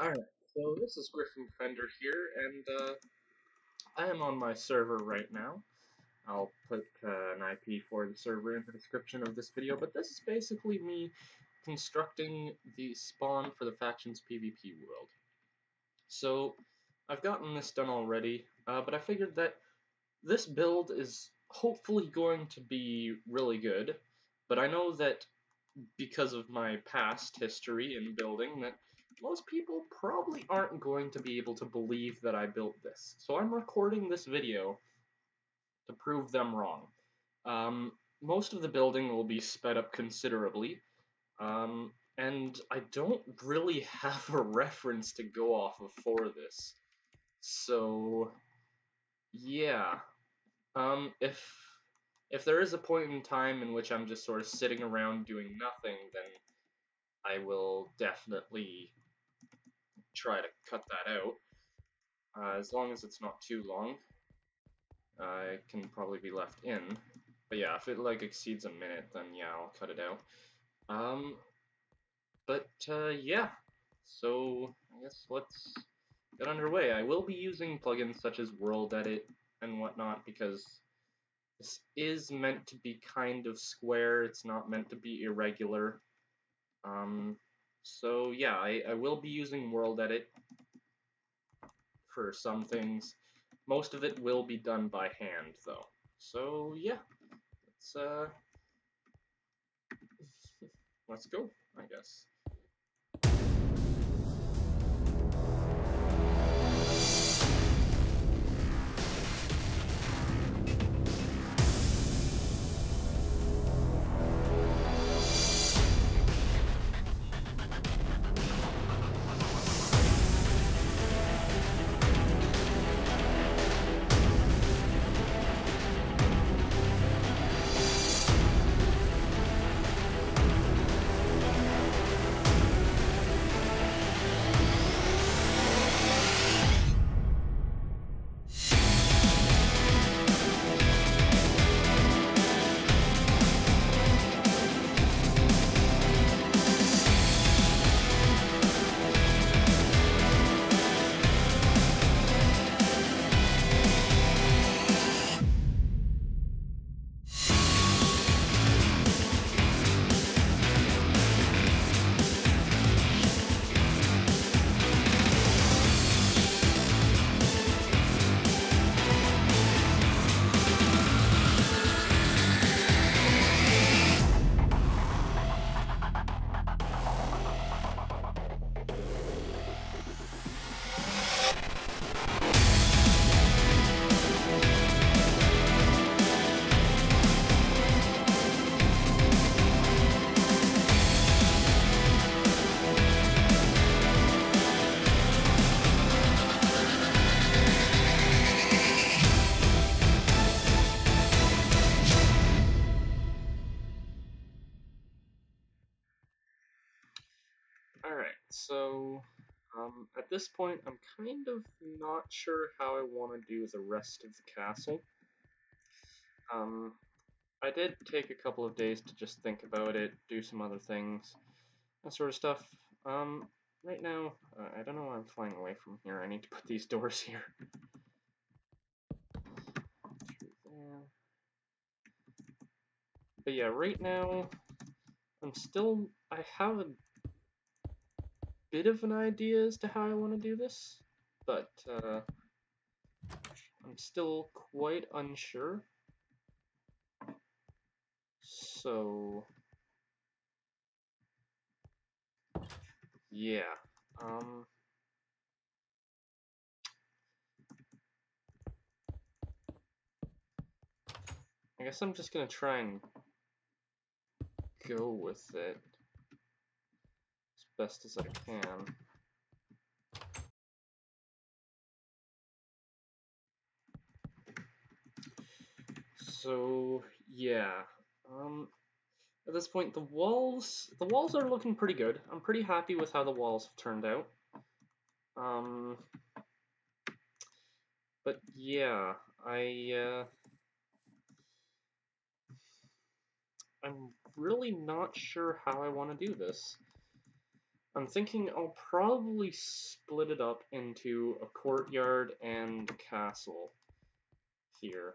Alright, so this is Griffin Fender here, and uh, I am on my server right now. I'll put uh, an IP for the server in the description of this video, but this is basically me constructing the spawn for the Factions PvP world. So, I've gotten this done already, uh, but I figured that this build is hopefully going to be really good, but I know that because of my past history in building that most people probably aren't going to be able to believe that I built this. So I'm recording this video to prove them wrong. Um, most of the building will be sped up considerably, um, and I don't really have a reference to go off of for this. So, yeah. Um, if if there is a point in time in which I'm just sort of sitting around doing nothing, then I will definitely try to cut that out. Uh, as long as it's not too long, uh, it can probably be left in. But yeah, if it like exceeds a minute, then yeah, I'll cut it out. Um, but uh, yeah, so I guess let's get underway. I will be using plugins such as World Edit and whatnot because this is meant to be kind of square. It's not meant to be irregular. Um, so yeah, I, I will be using World Edit for some things. Most of it will be done by hand, though. So yeah, let's uh, let's go, I guess. At this point I'm kind of not sure how I want to do the rest of the castle. Um, I did take a couple of days to just think about it, do some other things, that sort of stuff. Um, right now, uh, I don't know why I'm flying away from here. I need to put these doors here. But yeah, right now, I'm still, I have a bit of an idea as to how I want to do this, but uh, I'm still quite unsure. So, yeah. Um, I guess I'm just gonna try and go with it best as I can. So yeah, um, at this point the walls the walls are looking pretty good. I'm pretty happy with how the walls have turned out. Um, but yeah, I uh, I'm really not sure how I want to do this. I'm thinking I'll probably split it up into a courtyard and castle here.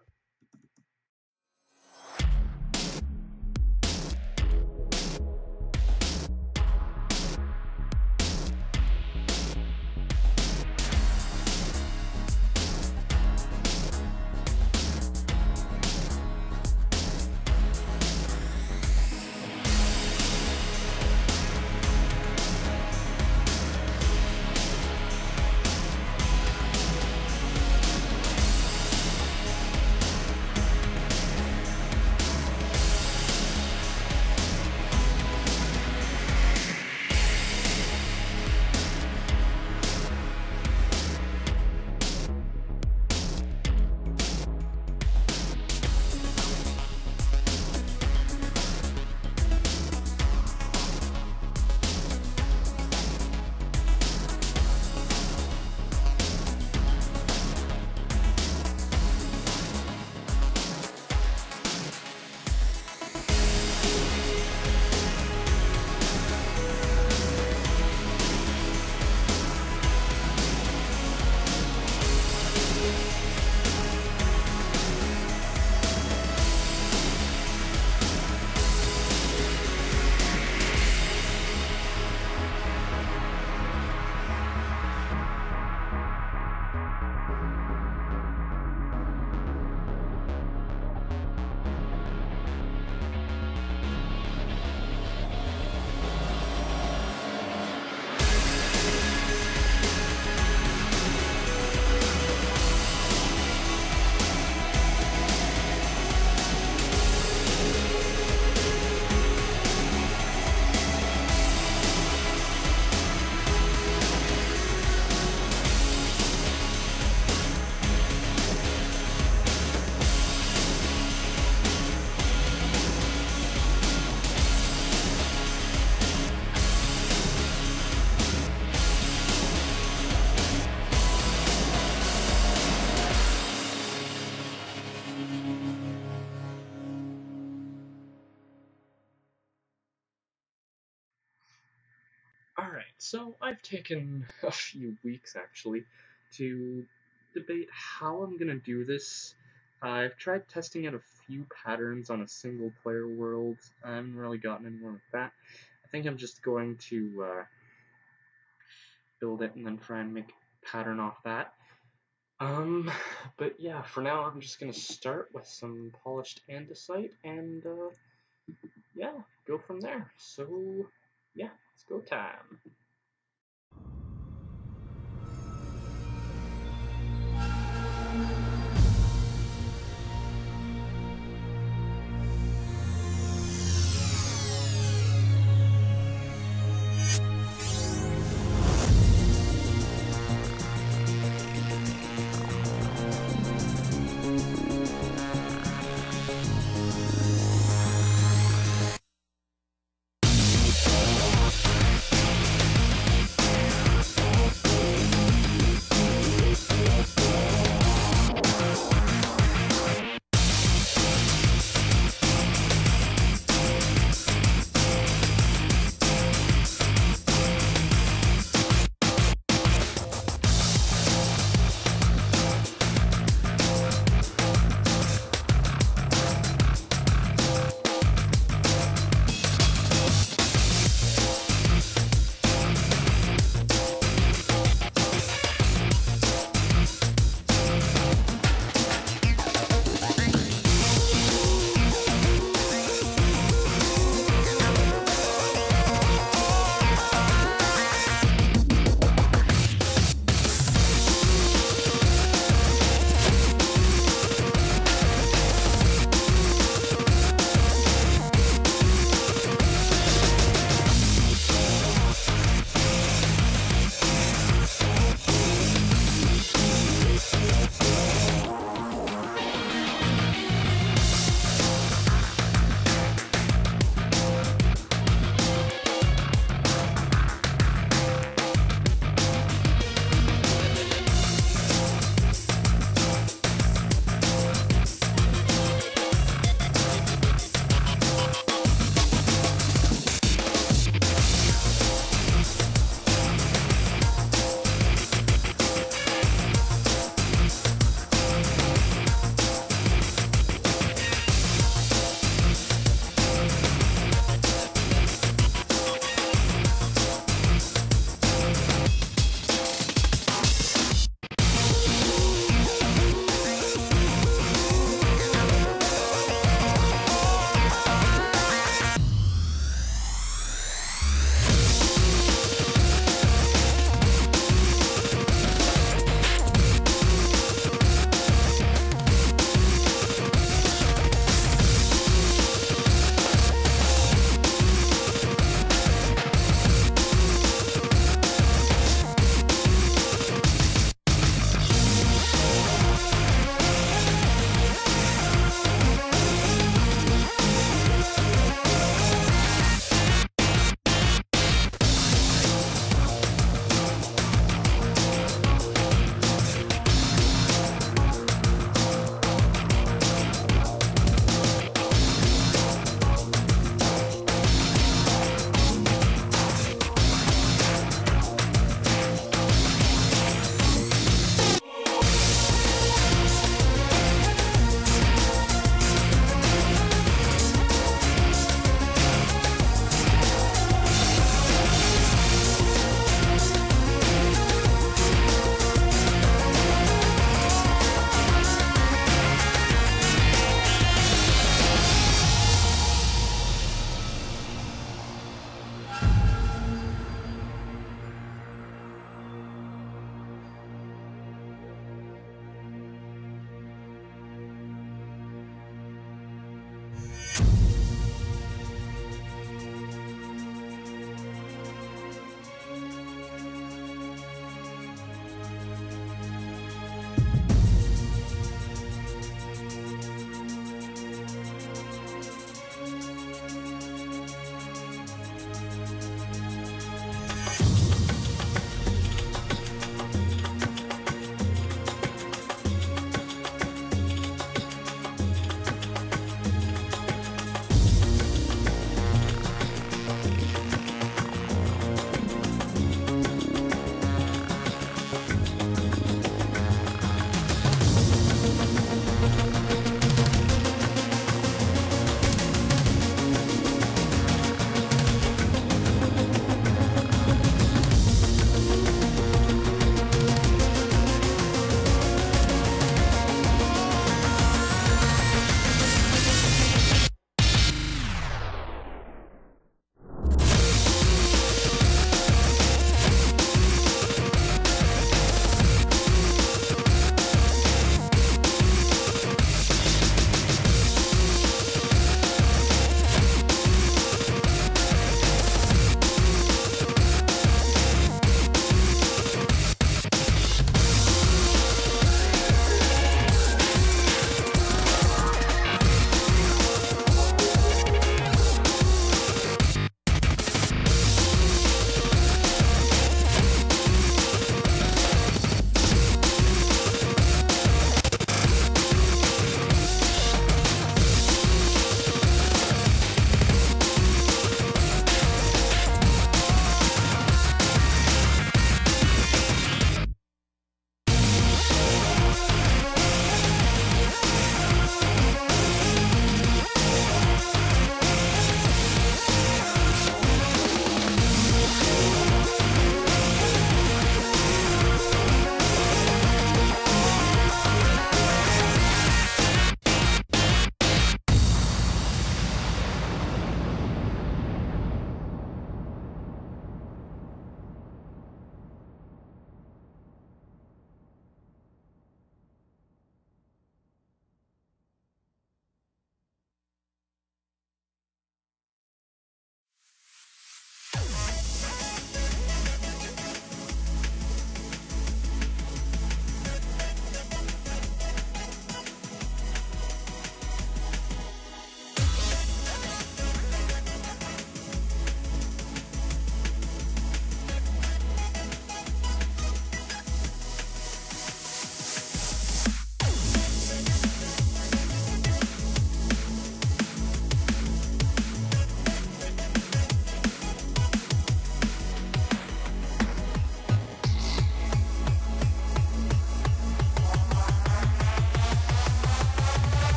So I've taken a few weeks actually to debate how I'm gonna do this. I've tried testing out a few patterns on a single player world. I haven't really gotten anywhere with that. I think I'm just going to uh, build it and then try and make a pattern off that. Um, but yeah, for now I'm just gonna start with some polished andesite and uh, yeah, go from there. So yeah, let's go time.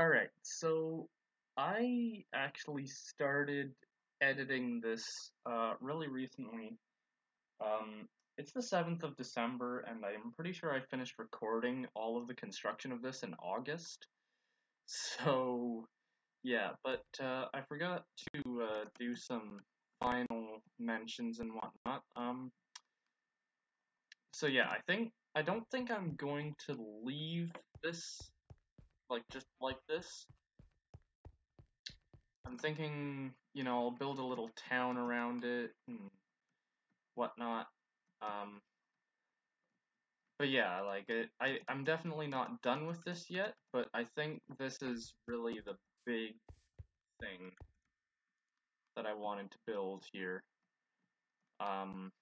Alright, so I actually started editing this uh, really recently. Um, it's the 7th of December, and I'm pretty sure I finished recording all of the construction of this in August. So, yeah, but uh, I forgot to uh, do some final mentions and whatnot. Um, so yeah, I think I don't think I'm going to leave this like just like this. I'm thinking, you know, I'll build a little town around it and whatnot. Um, but yeah, like it, I, I'm definitely not done with this yet, but I think this is really the big thing that I wanted to build here. Um,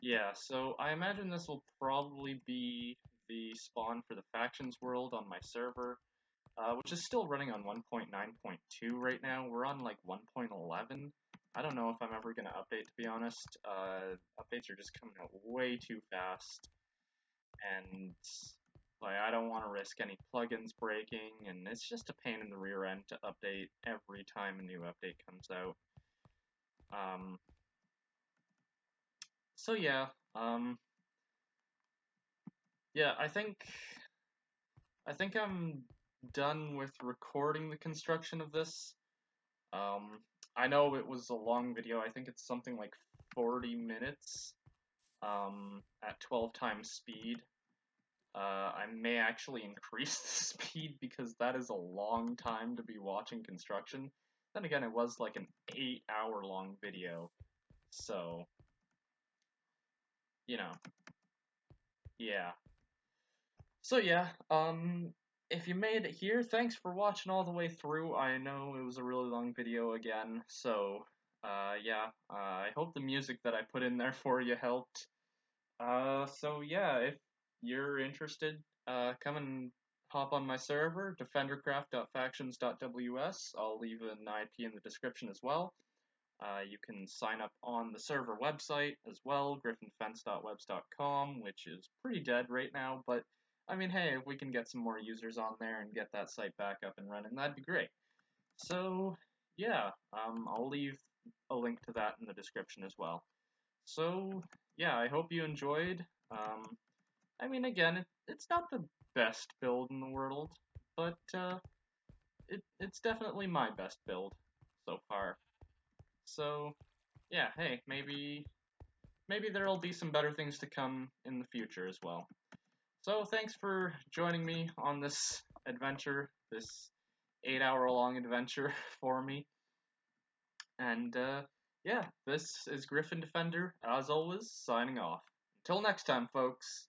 yeah, so I imagine this will probably be the spawn for the factions world on my server, uh, which is still running on 1.9.2 right now. We're on like 1.11. I don't know if I'm ever going to update, to be honest. Uh, updates are just coming out way too fast, and like I don't want to risk any plugins breaking, and it's just a pain in the rear end to update every time a new update comes out. Um, so yeah, um, yeah, I think I think I'm done with recording the construction of this. Um, I know it was a long video. I think it's something like 40 minutes um, at 12 times speed. Uh, I may actually increase the speed because that is a long time to be watching construction. Then again, it was like an 8 hour long video. So, you know, yeah. So yeah, um, if you made it here, thanks for watching all the way through. I know it was a really long video again, so uh, yeah, uh, I hope the music that I put in there for you helped. Uh, so yeah, if you're interested, uh, come and hop on my server, defendercraft.factions.ws. I'll leave an IP in the description as well. Uh, you can sign up on the server website as well, griffondefense.webs.com, which is pretty dead right now, but I mean, hey, if we can get some more users on there and get that site back up and running, that'd be great. So, yeah, um, I'll leave a link to that in the description as well. So, yeah, I hope you enjoyed. Um, I mean, again, it, it's not the best build in the world, but uh, it, it's definitely my best build so far. So, yeah, hey, maybe maybe there'll be some better things to come in the future as well. So thanks for joining me on this adventure, this eight hour long adventure for me. And uh, yeah, this is GriffonDefender, as always, signing off. Until next time, folks.